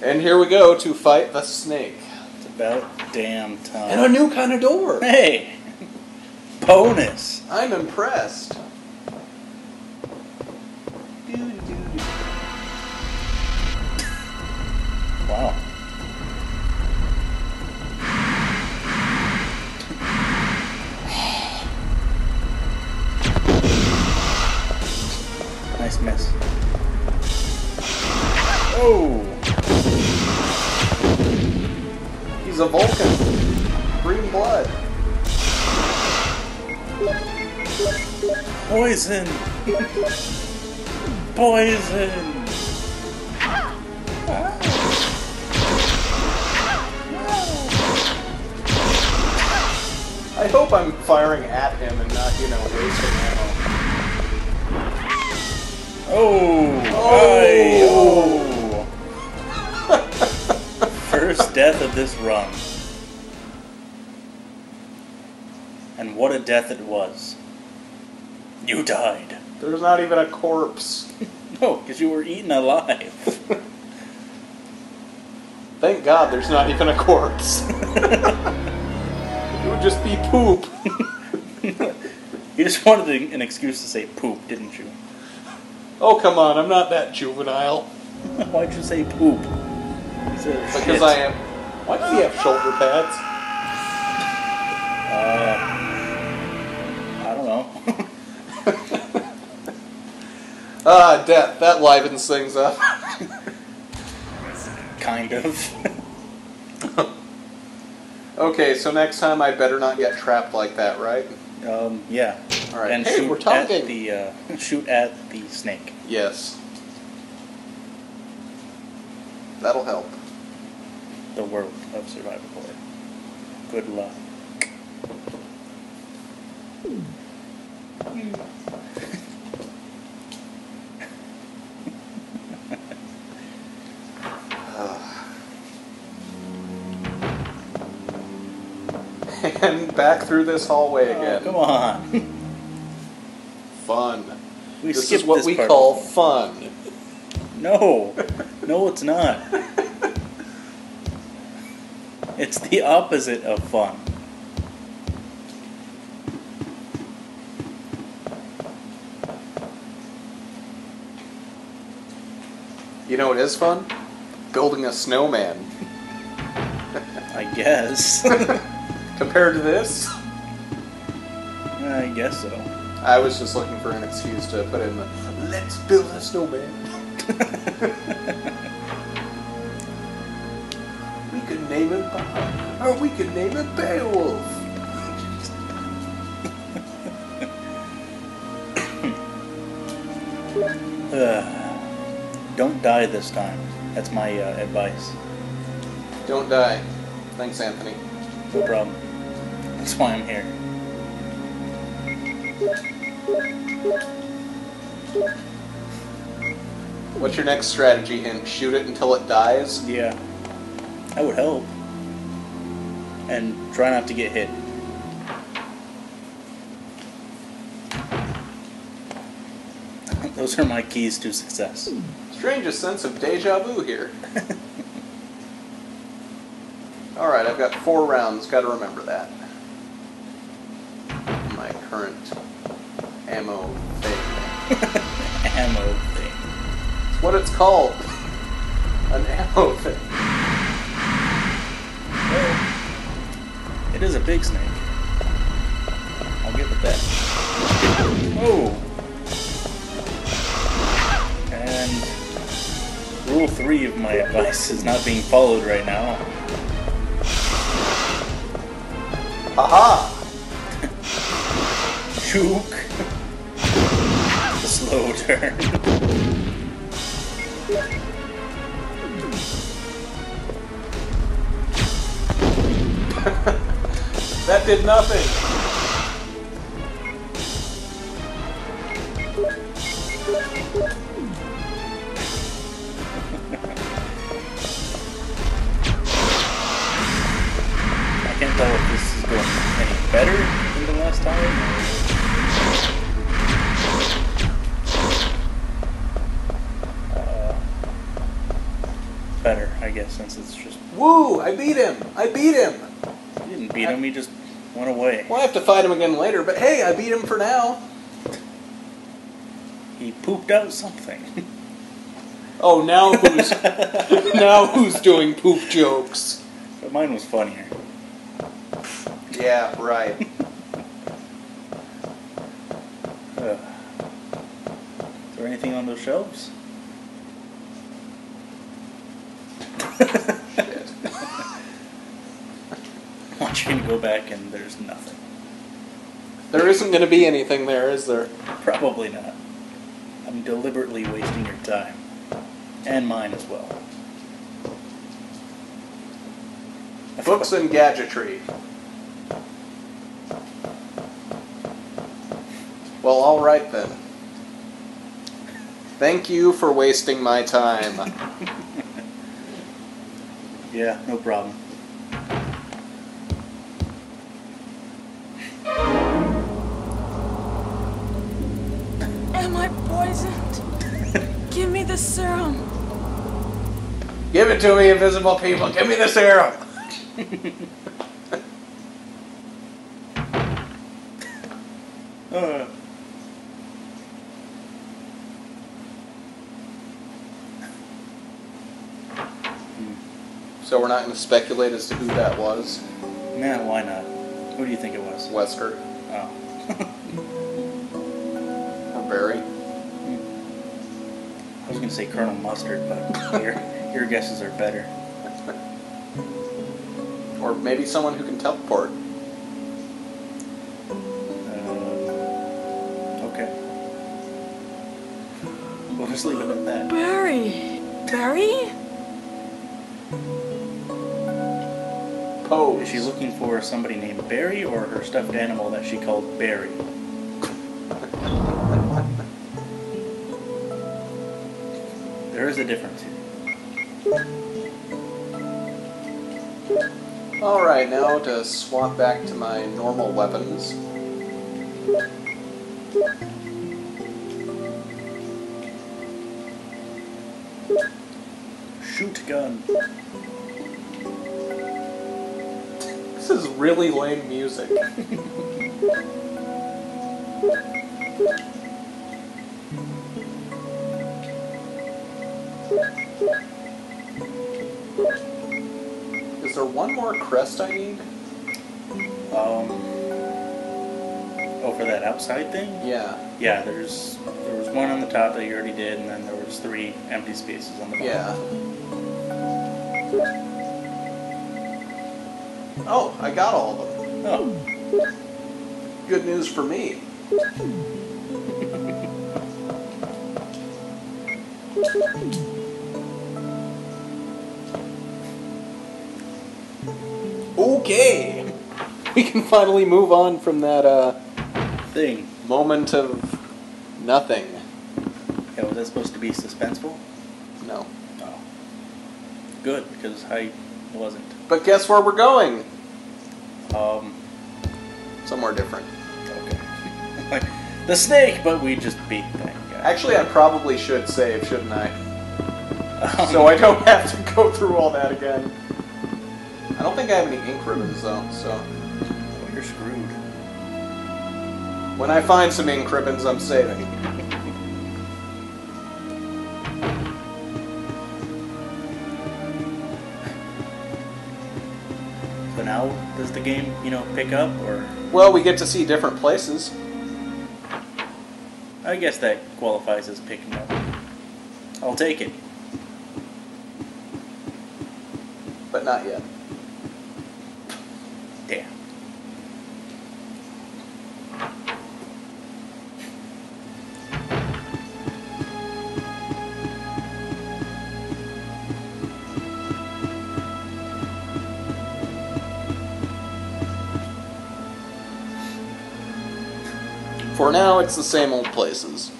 And here we go to fight the snake. It's about damn time. And a new kind of door. Hey! Bonus! I'm impressed. Wow. Green blood. Poison! Poison! I hope I'm firing at him and not, you know, wasting ammo. Oh! Oh. Oh! First death of this run. And what a death it was. You died. There's not even a corpse. No, because you were eaten alive. Thank God there's not even a corpse. it would just be poop. you just wanted an excuse to say poop, didn't you? Oh, come on, I'm not that juvenile. Why'd you say poop? Because shit? I am. Why does he have shoulder pads? Uh, Ah, death. That livens things up. kind of. okay, so next time I better not get trapped like that, right? um, yeah. All right. And hey, shoot we're talking. at the uh, shoot at the snake. Yes. That'll help. The world of survival horror. Good luck. And back through this hallway Oh, again. come on. Fun. We this is what this we part. call fun. No, no, it's not. It's the opposite of fun. You know what is fun? Building a snowman. I guess. Compared to this, I guess so. I was just looking for an excuse to put in the let's build a snowman. we could name it Bob, or we could name him Beowulf. Ugh. Don't die this time. That's my uh, advice. Don't die. Thanks, Anthony. No problem. That's why I'm here. What's your next strategy hint? Shoot it until it dies? Yeah. That would help. And try not to get hit. Those are my keys to success. Strangest sense of deja vu here. Alright, I've got four rounds, gotta remember that. Current ammo thing. Ammo thing. It's what it's called. An ammo thing. Well, it is a big snake. I'll give it that. Oh! And rule three of my advice is not being followed right now. Haha! Juke. Slow turn. That did nothing! I can't tell if this is going any better than the last time. I guess, since it's just Woo! I beat him! I beat him! you didn't beat him. He just went away. Well, I have to fight him again later, but hey, I beat him for now. He pooped out something. Oh, now who's now who's doing poop jokes? but mine was funnier. Yeah, right. Ugh. Is there anything on those shelves? To go back and there's nothing. There isn't going to be anything there, is there? Probably not. I'm deliberately wasting your time. And mine as well. Books and gadgetry. Well, all right then. Thank you for wasting my time. Yeah, no problem. Poisoned? Give me the serum. Give it to me, invisible people. Give me the serum. Uh, So we're not going to speculate as to who that was. nah, why not? Who do you think it was? Wesker Oh. or Barry. I was gonna say Colonel Mustard, but your your guesses are better. Or maybe someone who can teleport. Uh, okay. We'll just leave it at that. Barry. Barry? Pose. Is she looking for somebody named Barry or her stuffed animal that she called Barry? There is a difference here. Alright, now to swap back to my normal weapons. Shoot gun. This is really lame music. Is there one more crest I need? Um. Oh, for that outside thing? Yeah, Yeah, there's there was one on the top that you already did, and then there was three empty spaces on the bottom. yeah. Oh, I got all of them. Oh, Good news for me. Okay. We can finally move on from that uh, thing. moment of nothing. Yeah, was that supposed to be suspenseful? No. Oh. Good, because I wasn't. But guess where we're going? Um, Somewhere different. okay. the snake, but we just beat that guy. Actually, I probably should save, shouldn't I? So I don't have to go through all that again. I don't think I have any ink ribbons though, so you're screwed. when I find some ink ribbons, I'm saving. So now, does the game, you know, pick up, or Well, we get to see different places. I guess that qualifies as picking up. I'll take it. But not yet. For now, it's the same old places.